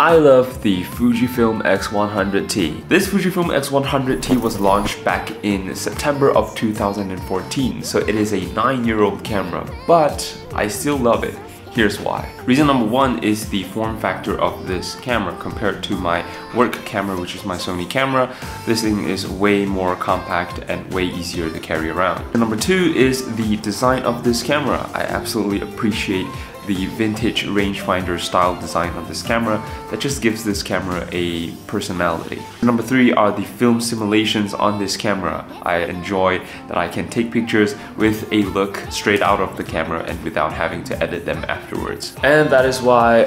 I love the Fujifilm X100T. This Fujifilm X100T was launched back in September of 2014, so it is a 9-year-old camera, but I still love it. Here's why. Reason number one is the form factor of this camera compared to my work camera, which is my Sony camera. This thing is way more compact and way easier to carry around. And number two is the design of this camera. I absolutely appreciate the vintage rangefinder style design on this camera that just gives this camera a personality. Number three are the film simulations on this camera. I enjoy that I can take pictures with a look straight out of the camera and without having to edit them afterwards. And that is why